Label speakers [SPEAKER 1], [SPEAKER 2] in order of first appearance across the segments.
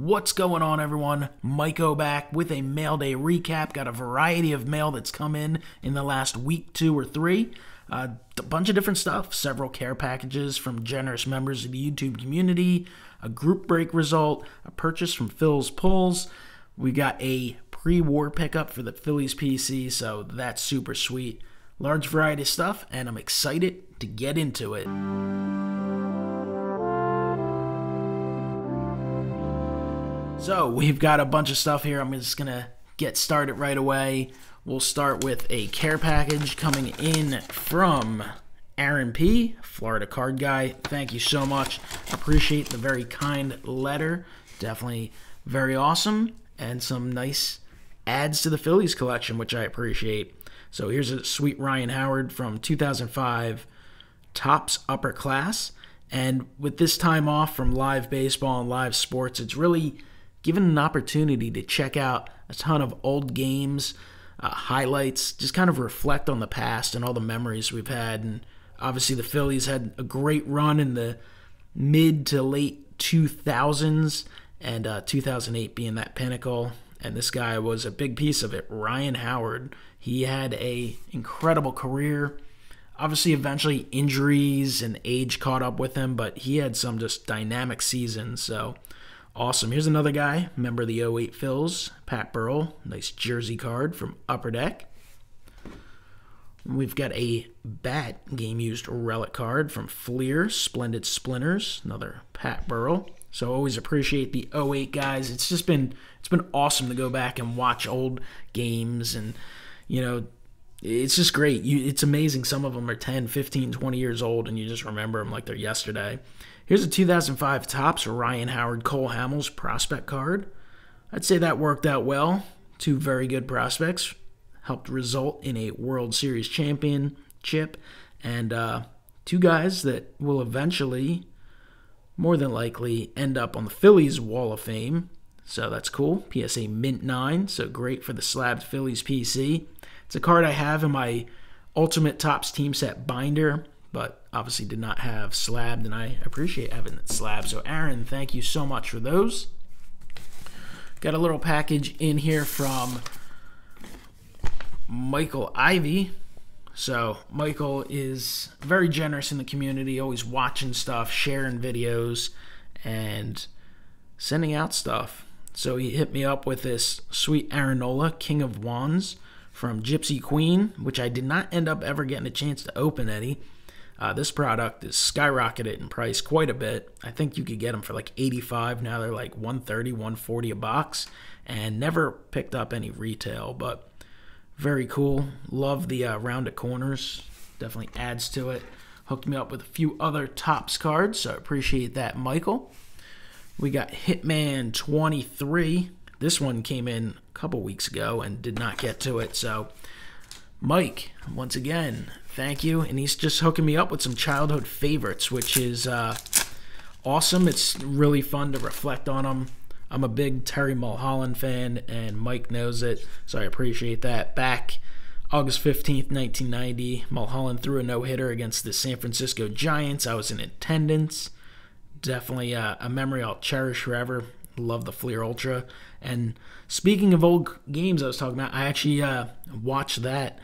[SPEAKER 1] What's going on, everyone? MikeO back with a mail day recap. Got a variety of mail that's come in in the last week, two or three. Uh, a bunch of different stuff. Several care packages from generous members of the YouTube community. A group break result. A purchase from Phil's Pulls. We got a pre-war pickup for the Phillies PC, so that's super sweet. Large variety of stuff, and I'm excited to get into it. So we've got a bunch of stuff here. I'm just gonna get started right away. We'll start with a care package coming in from Aaron P, Florida card guy. Thank you so much. Appreciate the very kind letter. Definitely very awesome and some nice adds to the Phillies collection, which I appreciate. So here's a sweet Ryan Howard from 2005 Topps Upper Class. And with this time off from live baseball and live sports, it's really given an opportunity to check out a ton of old games, uh, highlights, just kind of reflect on the past and all the memories we've had. And obviously, the Phillies had a great run in the mid to late 2000s, and uh, 2008 being that pinnacle. And this guy was a big piece of it. Ryan Howard. He had a incredible career. Obviously, eventually injuries and age caught up with him, but he had some just dynamic seasons. So Awesome. Here's another guy, member of the 08 Phils, Pat Burrell. Nice jersey card from Upper Deck. We've got a bat game used relic card from Fleer, Splendid Splinters, another Pat Burrell. So always appreciate the 08 guys. It's just been it's been awesome to go back and watch old games and you know it's just great. You, it's amazing. Some of them are 10, 15, 20 years old, and you just remember them like they're yesterday. Here's a 2005 Topps Ryan Howard Cole Hamels prospect card. I'd say that worked out well. Two very good prospects. Helped result in a World Series championship. And uh, two guys that will eventually, more than likely, end up on the Phillies Wall of Fame. So that's cool. PSA Mint 9. So great for the slabbed Phillies PC. It's a card I have in my Ultimate Topps team set binder, but obviously did not have slabbed, and I appreciate having it slabbed. So, Aaron, thank you so much for those. Got a little package in here from Michael Ivy. So, Michael is very generous in the community, always watching stuff, sharing videos, and sending out stuff. So, he hit me up with this sweet Aaron Nola, King of Wands from Gypsy Queen, which I did not end up ever getting a chance to open any. Uh, this product is skyrocketed in price quite a bit. I think you could get them for like 85. Now they're like 130, 140 a box, and never picked up any retail, but very cool. Love the uh, rounded corners. Definitely adds to it. Hooked me up with a few other Topps cards, so I appreciate that, Michael. We got Hitman 23. This one came in a couple weeks ago and did not get to it. So, Mike, once again, thank you. And he's just hooking me up with some childhood favorites, which is uh, awesome. It's really fun to reflect on them. I'm a big Terry Mulholland fan, and Mike knows it, so I appreciate that. Back August 15th, 1990, Mulholland threw a no hitter against the San Francisco Giants. I was in attendance. Definitely uh, a memory I'll cherish forever. Love the Fleer Ultra. And speaking of old games I was talking about, I actually uh, watched that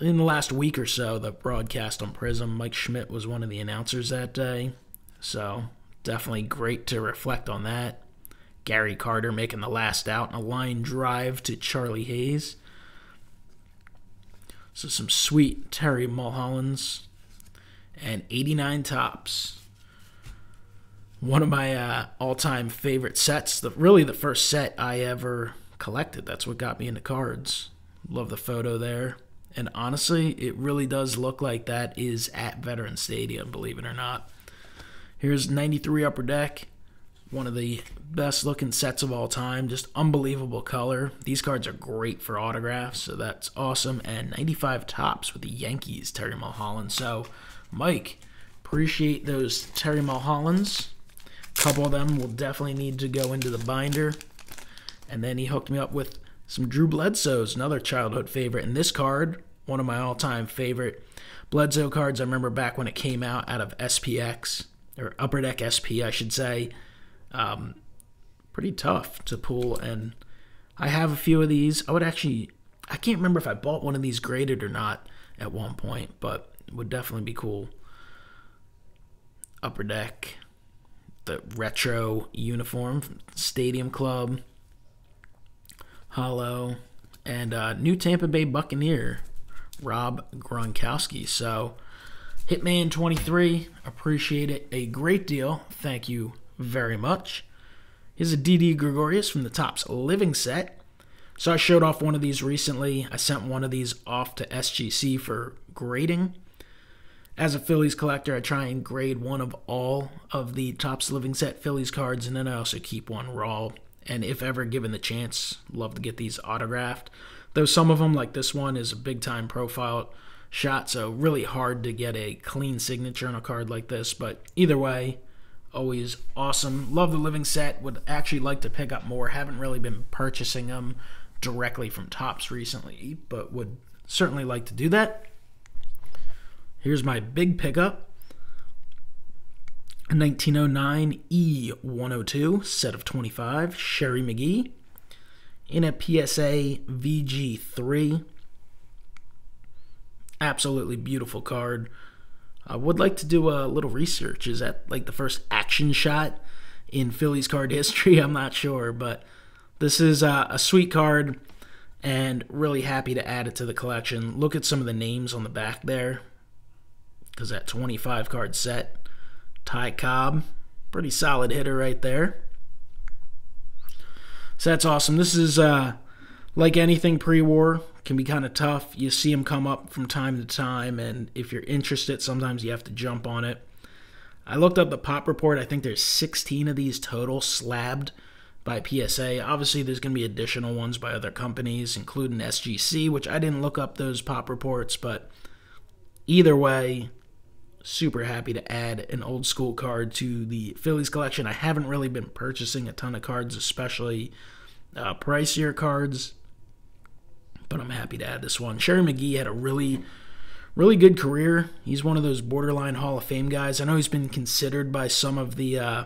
[SPEAKER 1] in the last week or so, the broadcast on Prism. Mike Schmidt was one of the announcers that day. So definitely great to reflect on that. Gary Carter making the last out in a line drive to Charlie Hayes. So some sweet Terry Mulhollands and 89 Topps one of my uh, all-time favorite sets. The really the first set I ever collected. That's what got me into cards. Love the photo there. And honestly, it really does look like that is at Veteran Stadium, believe it or not. Here's 93 Upper Deck, one of the best looking sets of all time. Just unbelievable color. These cards are great for autographs, so that's awesome. And 95 Topps with the Yankees, Terry Mulholland. So, Mike, appreciate those Terry Mulhollands couple of them will definitely need to go into the binder. And then he hooked me up with some Drew Bledsoe's, another childhood favorite. And this card, one of my all time favorite Bledsoe cards. I remember back when it came out out of SPX, or Upper Deck SP, I should say. Um, pretty tough to pull. And I have a few of these. I would actually, I can't remember if I bought one of these graded or not at one point, but would definitely be cool. Upper Deck, the retro uniform, Stadium Club, Hollow, and uh, new Tampa Bay Buccaneer, Rob Gronkowski. So, Hitman 23, appreciate it a great deal. Thank you very much. Here's a Didi Gregorius from the Topps Living set. So I showed off one of these recently. I sent one of these off to SGC for grading. As a Phillies collector, I try and grade one of all of the Topps Living Set Phillies cards, and then I also keep one raw. And if ever given the chance, love to get these autographed. Though some of them, like this one, is a big time profile shot, so really hard to get a clean signature on a card like this. But either way, always awesome. Love the living set. Would actually like to pick up more. Haven't really been purchasing them directly from Topps recently, but would certainly like to do that. Here's my big pickup. A 1909 E102 set of 25, Sherry Magee. In a PSA VG3. Absolutely beautiful card. I would like to do a little research. Is that like the first action shot in Phillies card history? I'm not sure, but this is uh, a sweet card and really happy to add it to the collection. Look at some of the names on the back there because that 25 card set, Ty Cobb, pretty solid hitter right there. So that's awesome. This is uh, like anything pre-war can be kind of tough. You see them come up from time to time, and if you're interested, sometimes you have to jump on it. I looked up the pop report. I think there's 16 of these total slabbed by PSA. Obviously, there's going to be additional ones by other companies, including SGC, which I didn't look up those pop reports, but either way, super happy to add an old school card to the Phillies collection. I haven't really been purchasing a ton of cards, especially uh, pricier cards but I'm happy to add this one. Sherry Magee had a really, really good career. He's one of those borderline Hall of Fame guys. I know he's been considered by some of the uh,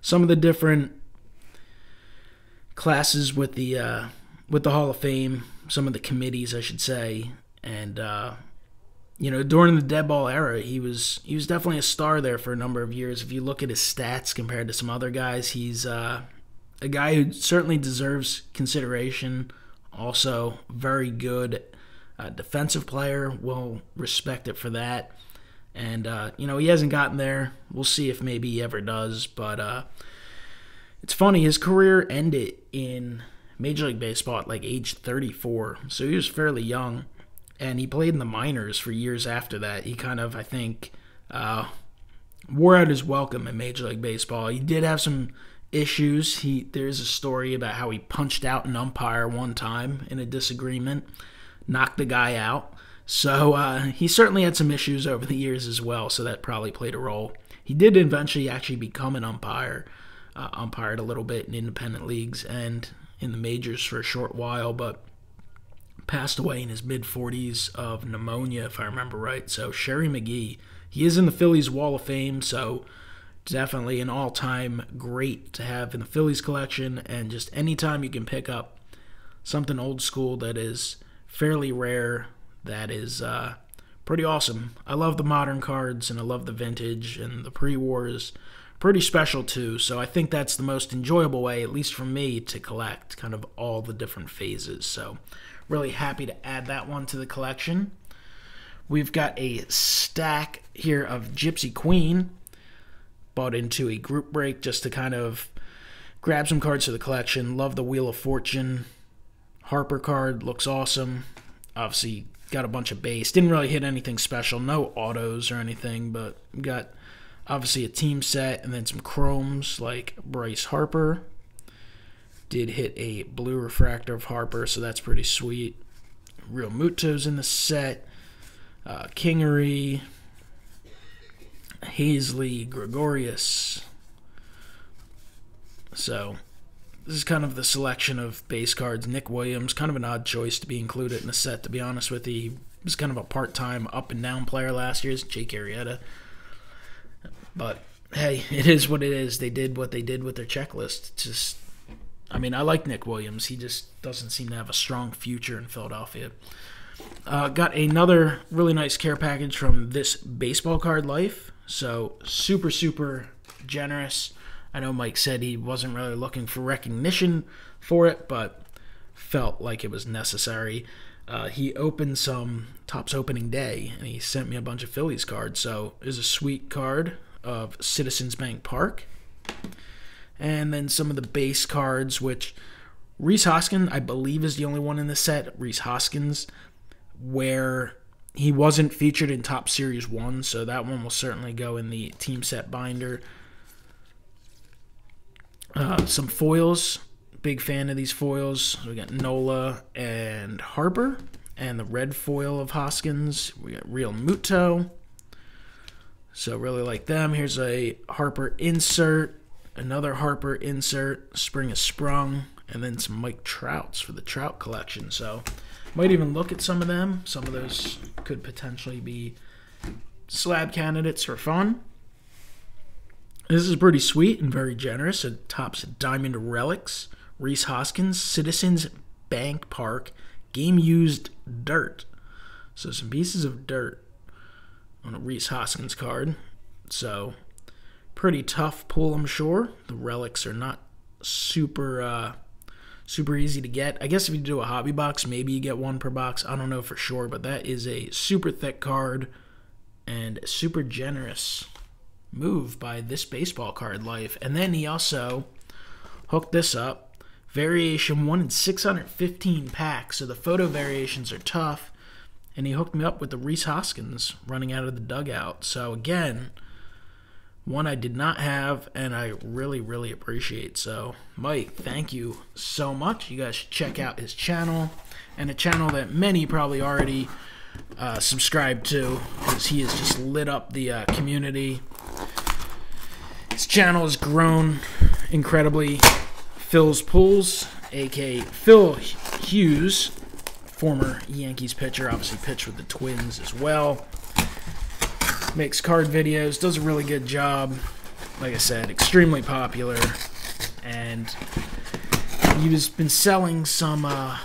[SPEAKER 1] some of the different classes with the uh, with the Hall of Fame, some of the committees, I should say, and uh, you know during the dead ball era, he was he was definitely a star there for a number of years. If you look at his stats compared to some other guys, he's uh, a guy who certainly deserves consideration also, very good uh, defensive player. We'll respect it for that. And, uh, you know, he hasn't gotten there. We'll see if maybe he ever does. But uh, it's funny, his career ended in Major League Baseball at like age 34. So he was fairly young. And he played in the minors for years after that. He kind of, I think, uh, wore out his welcome in Major League Baseball. He did have some issues. He there's a story about how he punched out an umpire one time in a disagreement, knocked the guy out. So uh, he certainly had some issues over the years as well. So that probably played a role. He did eventually actually become an umpire, uh, umpired a little bit in independent leagues and in the majors for a short while, but passed away in his mid 40s of pneumonia, if I remember right. So Sherry Magee, he is in the Phillies Wall of Fame. So definitely an all time great to have in the Phillies collection. And just anytime you can pick up something old school that is fairly rare, that is uh, pretty awesome. I love the modern cards and I love the vintage and the pre wars. Pretty special too, so I think that's the most enjoyable way, at least for me, to collect kind of all the different phases. So, really happy to add that one to the collection. We've got a stack here of Gypsy Queen, bought into a group break just to kind of grab some cards to the collection. Love the Wheel of Fortune. Harper card looks awesome. Obviously, got a bunch of base. Didn't really hit anything special. No autos or anything, but got obviously a team set and then some chromes like Bryce Harper. Did hit a blue refractor of Harper, so that's pretty sweet. Realmuto's in the set. Uh, Kingery, Haseley, Gregorius. So, this is kind of the selection of base cards. Nick Williams, kind of an odd choice to be included in the set, to be honest with you. He was kind of a part time up and down player last year, Jake Arrieta. But hey, it is what it is. They did what they did with their checklist. It's just, I mean, I like Nick Williams. He just doesn't seem to have a strong future in Philadelphia. Uh, got another really nice care package from this baseball card life. So super, super generous. I know Mike said he wasn't really looking for recognition for it, but felt like it was necessary. Uh, he opened some Topps opening day, and he sent me a bunch of Phillies cards. So it was a sweet card of Citizens Bank Park, and then some of the base cards, which Rhys Hoskins, I believe, is the only one in the set. Rhys Hoskins, where he wasn't featured in Top Series 1, so that one will certainly go in the team set binder. Uh, some foils. Big fan of these foils. We got Nola and Harper. And the red foil of Hoskins. We got Realmuto. So really like them. Here's a Harper insert. Another Harper insert. Spring is sprung. And then some Mike Trouts for the Trout collection. So might even look at some of them. Some of those could potentially be slab candidates for fun. This is pretty sweet and very generous. It Topps Diamond Relics, Rhys Hoskins, Citizens Bank Park, Game Used Dirt. So some pieces of dirt on a Rhys Hoskins card. So pretty tough pull, I'm sure. The relics are not super uh, super easy to get. I guess if you do a hobby box, maybe you get one per box. I don't know for sure, but that is a super thick card and super generous move by this baseball card life. And then he also hooked this up. Variation 1 in 615 packs. So the photo variations are tough. And he hooked me up with the Rhys Hoskins running out of the dugout. So again, one I did not have and I really, really appreciate. So, Mike, thank you so much. You guys should check out his channel and a channel that many probably already uh, subscribe to because he has just lit up the uh, community. His channel has grown incredibly. Phil's Pulls, aka Phil Hughes, former Yankees pitcher, obviously pitched with the Twins as well. Makes card videos, does a really good job. Like I said, extremely popular. And he's been selling some uh,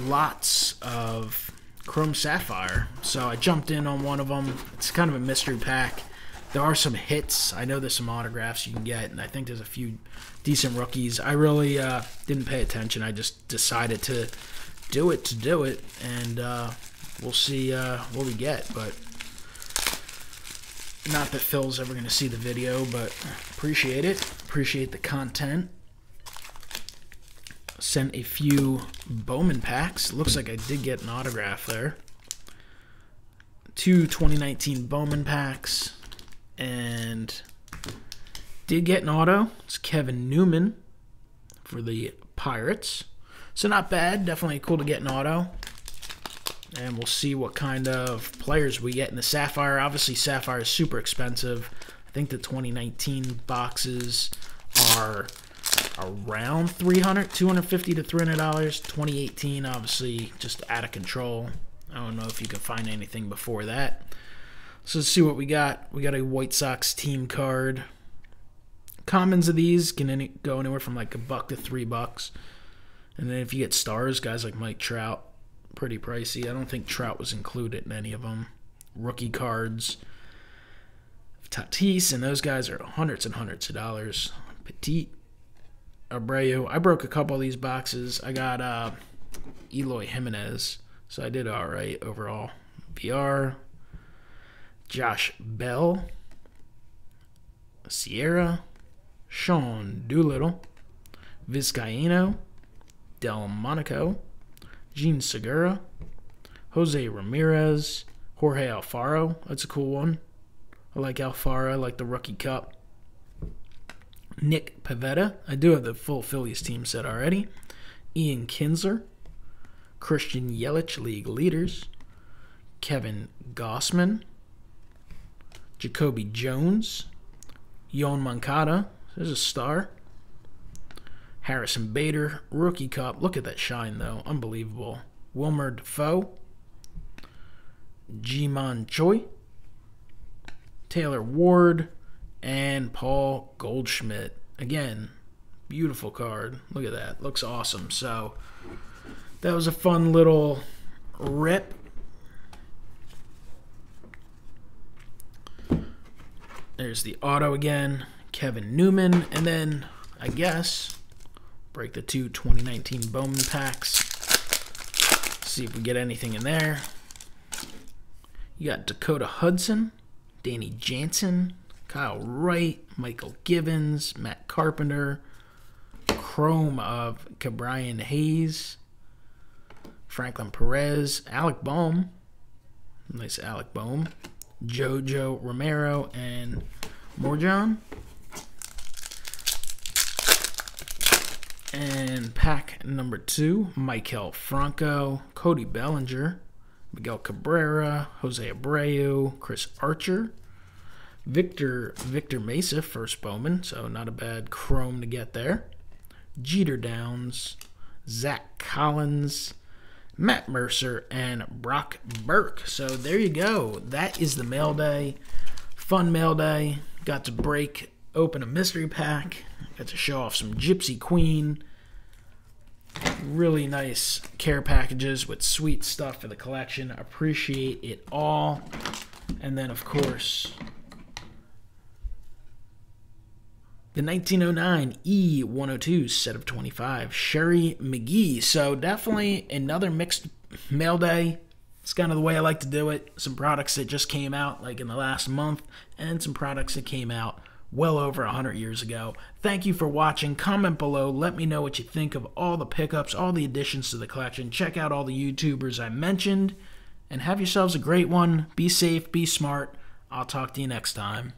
[SPEAKER 1] lots of Chrome Sapphire. So I jumped in on one of them. It's kind of a mystery pack. There are some hits. I know there's some autographs you can get, and I think there's a few decent rookies. I really uh, didn't pay attention. I just decided to do it to do it, and uh, we'll see uh, what we get. But not that Phil's ever going to see the video, but appreciate it. Appreciate the content. Sent a few Bowman packs. Looks like I did get an autograph there. Two 2019 Bowman packs and did get an auto. It's Kevin Newman for the Pirates. So not bad. Definitely cool to get an auto. And we'll see what kind of players we get in the Sapphire. Obviously, Sapphire is super expensive. I think the 2019 boxes are around 300 250 to 300 dollars 2018 obviously just out of control i don't know if you can find anything before that so let's see what we got. We got a White Sox team card. Commons of these can any, go anywhere from like a buck to three bucks. And then if you get stars, guys like Mike Trout, pretty pricey. I don't think Trout was included in any of them. Rookie cards. Tatis, and those guys are hundreds and hundreds of dollars. Petit, Abreu. I broke a couple of these boxes. I got uh, Eloy Jimenez, so I did all right overall. VR, Josh Bell, Sierra, Sean Doolittle, Vizcaino, Delmonico, Jean Segura, Jose Ramirez, Jorge Alfaro. That's a cool one. I like Alfaro. I like the rookie cup. Nick Pivetta. I do have the full Phillies team set already. Ian Kinsler. Christian Yelich, league leaders. Kevin Gausman. Jacoby Jones, Yoan Moncada. There's a star. Harrison Bader, rookie cup. Look at that shine, though. Unbelievable. Wilmer Difo, Ji-Man Choi, Taylor Ward, and Paul Goldschmidt. Again, beautiful card. Look at that. Looks awesome. So that was a fun little rip. There's the auto again. Kevin Newman. And then, I guess, break the two 2019 Bowman packs. See if we get anything in there. You got Dakota Hudson, Danny Jansen, Kyle Wright, Mychal Givens, Matt Carpenter, Chrome of Ke'Bryan Hayes, Franklin Perez, Alec Bohm, nice Alec Bohm, Jojo Romero, and Morejon. And pack number two, Maikel Franco, Cody Bellinger, Miguel Cabrera, Jose Abreu, Chris Archer, Victor Victor Mesa, first Bowman, so not a bad chrome to get there. Jeter Downs, Zack Collins, Matt Mercer, and Brock Burke. So there you go. That is the mail day. Fun mail day. Got to break open a mystery pack. Got to show off some Gypsy Queen. Really nice care packages with sweet stuff for the collection. Appreciate it all. And then, of course, the 1909 E102 set of 25, Sherry Magee. So definitely another mixed mail day. It's kind of the way I like to do it. Some products that just came out like in the last month, and some products that came out well over 100 years ago. Thank you for watching. Comment below. Let me know what you think of all the pickups, all the additions to the collection. Check out all the YouTubers I mentioned, and have yourselves a great one. Be safe, be smart. I'll talk to you next time.